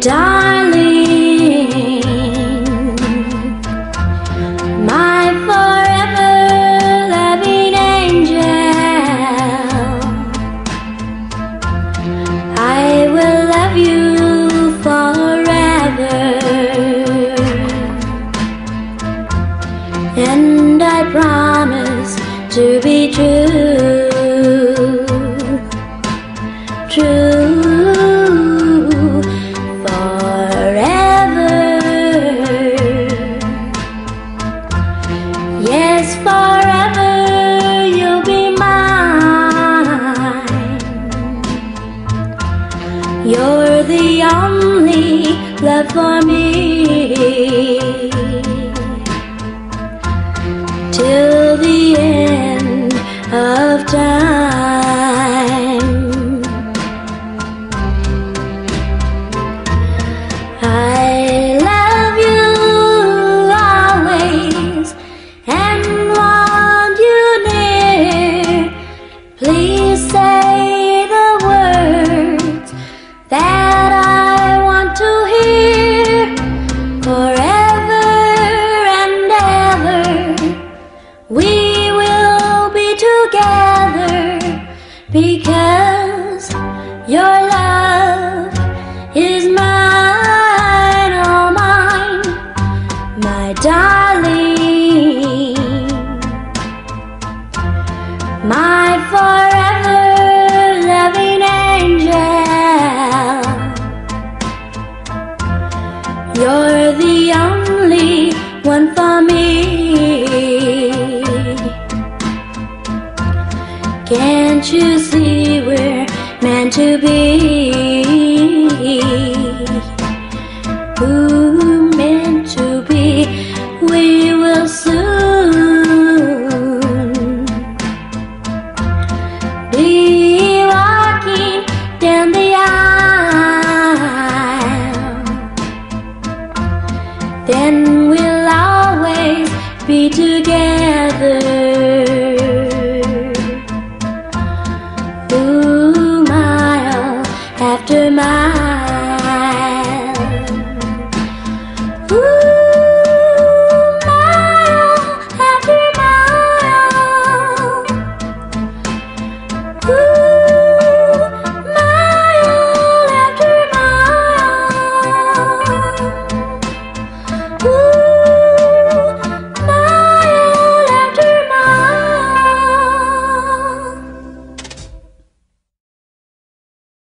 darling, my forever loving angel. I will love you forever, and I promise to be true. for me. Because your love is mine, oh mine, my darling, my forever loving angel. You're the only one for Can't you see we're meant to be? Ooh. after mine. Ooh.